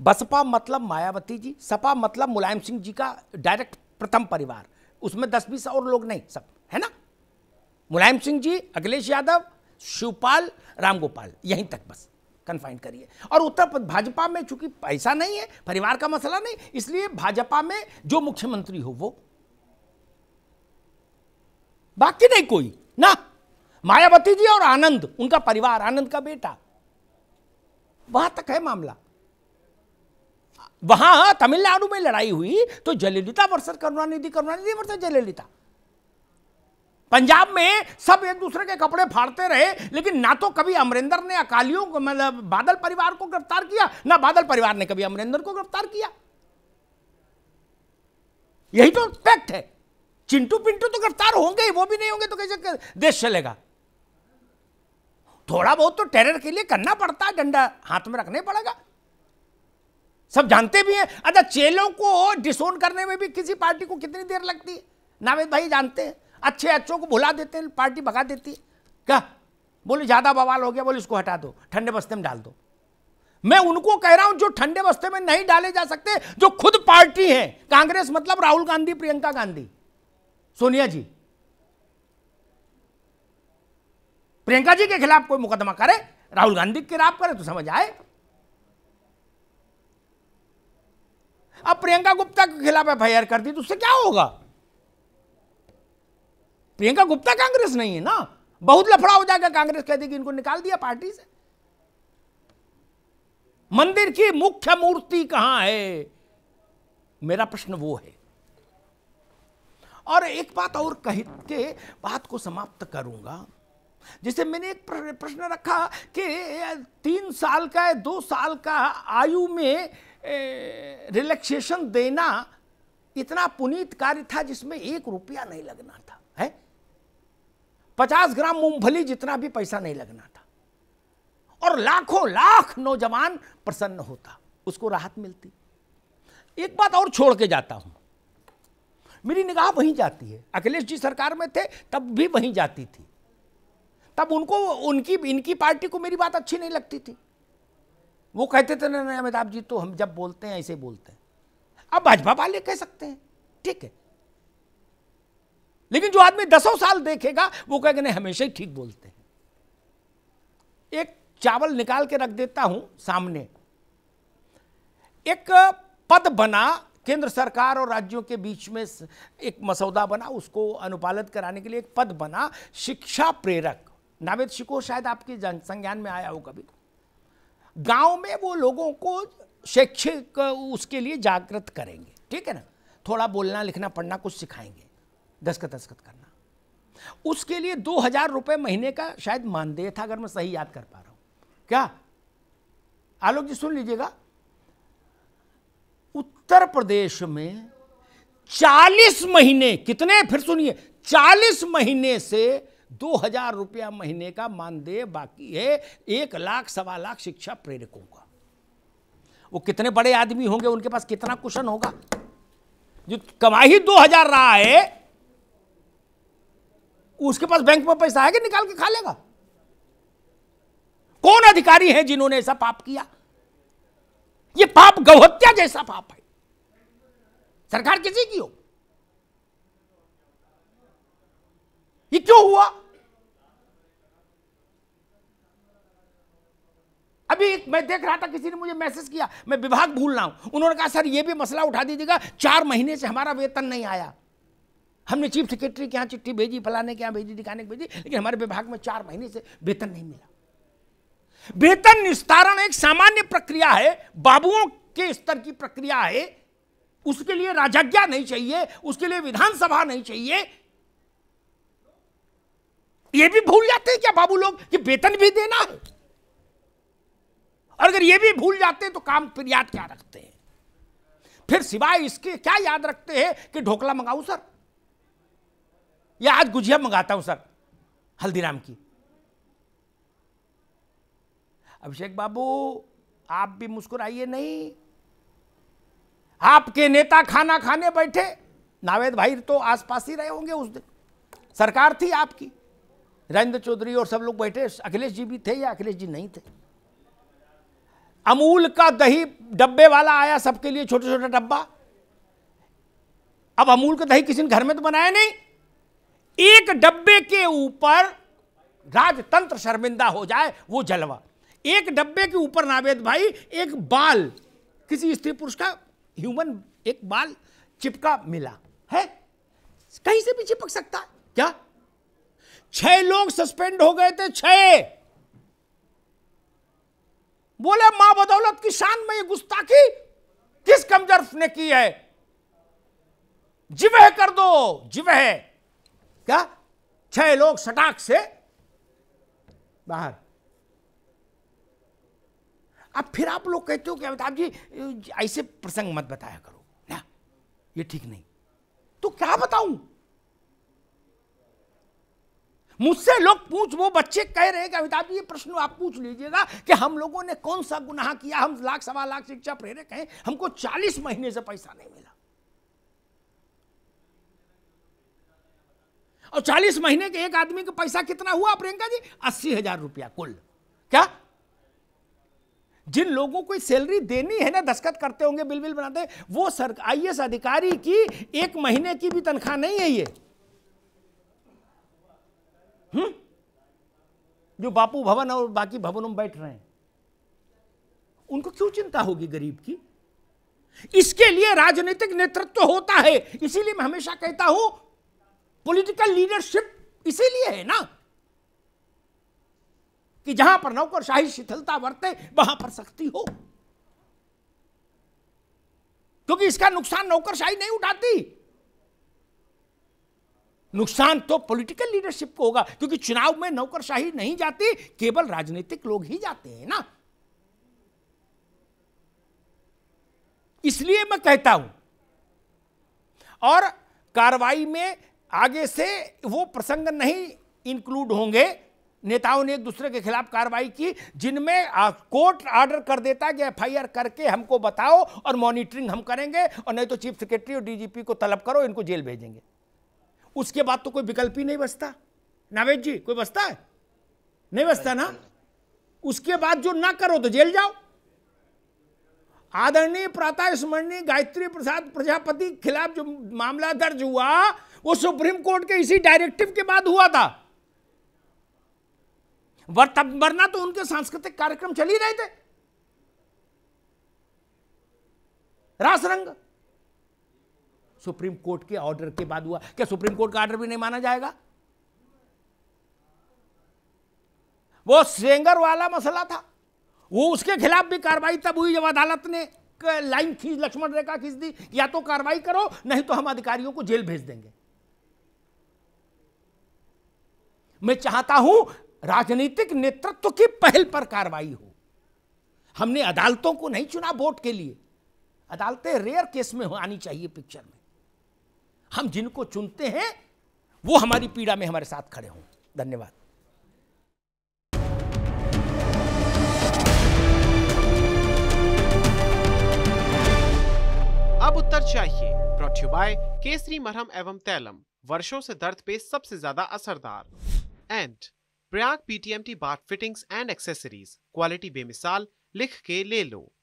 बसपा मतलब मायावती जी, सपा मतलब मुलायम सिंह जी का डायरेक्ट प्रथम परिवार। उसमें दस बीस और लोग नहीं, सब, है ना? मुलायम सिंह जी, अखिलेश यादव, शिवपाल रामगोपाल यहीं तक बस कन्फाइन करिए। और उत्तर भाजपा में चूँकि पैसा नहीं है, परिवार का मसला नहीं, इसलिए भाजपा में जो मुख्यमंत्री हो वो। बाकी नहीं कोई, ना? मायावती जी और आनंद, उनका परिवार, आनंद का बेटा। वहाँ तक है मामला। वहाँ तमिलनाडु में लड़ाई हुई तो जयललिता वर्सेस करुणानिधि करुणानिधि वर्सेस जयललिता। पंजाब में सब एक दूसरे के कपड़े फाड़ते रहे, लेकिन ना तो कभी अमरिंदर ने अकालियों को मतलब बादल परिवार को गिरफ़्तार किया, ना बादल परिवार ने कभी अमरिंदर को गिरफ़्तार किया। यही तो फैक्ट है। चिंटू पिंटू तो गिरफ़्तार होंगे वो भी नहीं होंगे तो कैसे देश चलेगा। थोड़ा बहुत तो टेरर के लिए करना पड़ता है, डंडा हाथ में रखने पड़ेगा। सब जानते भी हैं। अच्छा चेलों को डिसोन करने में भी किसी पार्टी को कितनी देर लगती है? नावेद भाई जानते हैं। अच्छे अच्छों को भुला देते हैं, पार्टी भगा देती है। क्या? बोले, ज़्यादा बवाल हो गया, बोले, इसको हटा दो, ठंडे बस्ते में डाल दो। मैं उनको कह रहा हूँ, जो ठंडे बस्ते में नहीं डाले जा सकते, जो खुद पार्टी है। कांग्रेस मतलब राहुल गांधी, प्रियंका गांधी। सोनिया जी। प्रियंका जी के खिलाफ कोई मुकदमा करे, राहुल गांधी के खिलाफ करे तो समझ आए। अब प्रियंका गुप्ता के खिलाफ एफ़ आई कर दी तो उससे क्या होगा? प्रियंका गुप्ता कांग्रेस नहीं है ना? बहुत लफड़ा हो जाएगा कांग्रेस, कह देगी इनको निकाल दिया पार्टी से। मंदिर की मुख्य मूर्ति कहाँ है? मेरा प्रश्न वो है। और एक बात और कह के बात को समाप्त करूँगा। जैसे मैंने एक प्रश्न रखा कि तीन साल का दो साल का आयु में रिलैक्सेशन देना इतना पुनीत कार्य था जिसमें एक रुपया नहीं लगना था, है? पचास ग्राम मूंगफली जितना भी पैसा नहीं लगना था। और लाखों लाख नौजवान प्रसन्न होता, उसको राहत मिलती। एक बात और छोड़ के जाता हूँ। मेरी निगाह वहीं जाती है। अखिलेश जी सरकार में थे, तब भी वहीं जाती थी। तब उनको, उनकी, इनकी पार्टी को मेरी बात अच्छी नहीं लगती थी। वो कहते थे नहीं अमिताभ जी तो हम जब बोलते हैं, ऐसे बोलते हैं। अब भाजपा वाले कह सकते हैं, ठीक है। लेकिन जो आदमी दसों साल देखेगा, वो कहेगा, नहीं, हमेशा ही ठीक बोलते हैं। एक चावल निकाल के रख देता हूँ सामने। एक पद बना, केंद्र सरकार और राज्यों के बीच में एक मसौदा बना, उसको अनुपालित कराने के लिए एक पद बना, शिक्षा प्रेरक। नावेद शिको शायद आपके संज्ञान में आया हो कभी गाँव में वो लोगों को शैक्षिक, उसके लिए जागृत करेंगे। ठीक है ना? थोड़ा बोलना, लिखना, पढ़ना, कुछ सिखाएँगे। दस्खत दस्खत करना। उसके लिए दो हज़ार रुपये महीने का शायद मानदेय था, अगर मैं सही याद कर पा रहा हूँ। क्या? आलोक जी सुन लीजिएगा। उत्तर प्रदेश में 40 महीने, कितने? फिर सुनिए 40 महीने से दो हज़ार रुपया महीने का मानदेय बाकी है। एक लाख, सवा लाख शिक्षा प्रेरकों का। वो कितने बड़े आदमी होंगे, उनके पास कितना कुशन होगा? जो कमाई दो हज़ार रहा है, उसके पास बैंक में पैसा है कि निकाल के खा लेगा? कौन अधिकारी है जिन्होंने ऐसा पाप किया? यह पाप गौहत्या जैसा पाप है। सरकार किसी की हो? ये क्यों हुआ? मैं देख रहा था, किसी ने मुझे मैसेज किया, मैं विभाग भूल रहा हूँ। उन्होंने कहा, सर, ये भी मसला उठा दीजिएगा, चार महीने से हमारा वेतन नहीं आया। हमने चीफ सेक्रेटरी के यहाँ चिट्ठी भेजी, फलाने के यहाँ भेजी, दिखाने भेजी, लेकिन हमारे विभाग में चार महीने से वेतन नहीं मिला। वेतन निस्तारण एक सामान्य प्रक्रिया है, बाबुओं के स्तर की प्रक्रिया है। उसके लिए राजज्ञा नहीं चाहिए, उसके लिए विधानसभा नहीं चाहिए। ये भी भूल जाते हैं क्या बाबू लोग, कि वेतन भी देना है? और अगर ये भी भूल जाते हैं तो काम फिर याद क्या रखते हैं? फिर सिवाय इसके क्या याद रखते हैं कि ढोकला मंगाऊ, सर? या आज गुजिया मंगाता हूँ, सर, हल्दीराम की? अभिषेक बाबू, आप भी मुस्कुराइए नहीं। आपके नेता खाना खाने बैठे, नावेद भाई तो आसपास ही रहे होंगे उस दिन। सरकार थी आपकी। राजेंद्र चौधरी और सब लोग बैठे, अखिलेश जी भी थे या अखिलेश जी नहीं थे? अमूल का दही डब्बे वाला आया सबके लिए छोटा छोटा डब्बा। अब अमूल का दही किसी ने घर में तो बनाया नहीं। एक डब्बे के ऊपर राजतंत्र शर्मिंदा हो जाए, वो जलवा। एक डब्बे के ऊपर नावेद भाई, एक बाल, किसी स्त्री पुरुष का ह्यूमन एक बाल चिपका मिला। है? कहीं से भी चिपक सकता क्या? छह लोग सस्पेंड हो गए थे, छह! बोले, माँ बदौलत की शान में ये गुस्ताखी किस कमजर्फ ने की है? जिवह कर दो, जिवह। क्या? छह लोग सटाक से बाहर। अब फिर आप लोग कहते हो कि अमिताभ जी, ऐसे प्रसंग मत बताया करो। ना, ये ठीक नहीं। तो क्या बताऊँ? मुझसे लोग पूछ, वो बच्चे कह रहे हैं कि अमिताभ जी, ये प्रश्न आप पूछ लीजिएगा कि हम लोगों ने कौन सा गुनाह किया? हम लाख, सवा लाख शिक्षा प्रेरक हैं, हमको चालीस महीने से पैसा नहीं मिला। और चालीस महीने के एक आदमी का पैसा कितना हुआ प्रियंका जी? अस्सी हज़ार रुपया कुल। क्या? जिन लोगों को सैलरी देनी है ना, दस्खत करते होंगे बिल बिल बनाते, वो सर आई अधिकारी की एक महीने की भी तनख्वाह नहीं है ये। हम्म? जो बापू भवन और बाकी भवनों में बैठ रहे हैं। उनको क्यों चिंता होगी गरीब की? इसके लिए राजनीतिक नेतृत्व होता है। इसीलिए मैं हमेशा कहता हूँ पॉलिटिकल लीडरशिप इसीलिए है ना कि जहाँ पर नौकरशाही शिथिलता बरते, वहाँ पर सख्ती हो। क्योंकि इसका नुकसान नौकरशाही नहीं उठाती। नुकसान तो पॉलिटिकल लीडरशिप को होगा, क्योंकि चुनाव में नौकरशाही नहीं जाती, केवल राजनीतिक लोग ही जाते हैं ना। इसलिए मैं कहता हूँ, और कार्रवाई में आगे से वो प्रसंग नहीं इंक्लूड होंगे। नेताओं ने एक दूसरे के खिलाफ कार्रवाई की, जिनमें कोर्ट ऑर्डर कर देता कि एफआईआर करके हमको बताओ और मॉनिटरिंग हम करेंगे, और नहीं तो चीफ सेक्रेटरी और डीजीपी को तलब करो, इनको जेल भेजेंगे। उसके बाद तो कोई विकल्प ही नहीं बचता। नावेद जी, कोई बचता है? नहीं बचता ना? उसके बाद जो ना करो तो जेल जाओ। आदरणीय प्रातः स्मरणीय गायत्री प्रसाद प्रजापति के खिलाफ जो मामला दर्ज हुआ, वो सुप्रीम कोर्ट के इसी डायरेक्टिव के बाद हुआ था। वरना तो उनके सांस्कृतिक कार्यक्रम चल ही रहे थे। रास रंग सुप्रीम कोर्ट के ऑर्डर के बाद हुआ। क्या सुप्रीम कोर्ट का ऑर्डर भी नहीं माना जाएगा? वो सेंगर वाला मसला था। वो उसके खिलाफ भी कार्रवाई तब हुई जब अदालत ने लाइन खींच, लक्ष्मण रेखा खींच दी। या तो कार्रवाई करो, नहीं तो हम अधिकारियों को जेल भेज देंगे। मैं चाहता हूँ राजनीतिक नेतृत्व की पहल पर कार्रवाई हो। हमने अदालतों को नहीं चुना वोट के लिए। अदालतें रेयर केस में आनी चाहिए पिक्चर में। हम जिनको चुनते हैं, वो हमारी पीड़ा में हमारे साथ खड़े हों। धन्यवाद। अब उत्तर चाहिए। ब्रॉट बाय केसरी मरहम एवं तैलम, वर्षों से दर्द पे सबसे ज़्यादा असरदार। And Prayag PTMT bath fittings and accessories quality बेमिसाल, लिख के ले लो।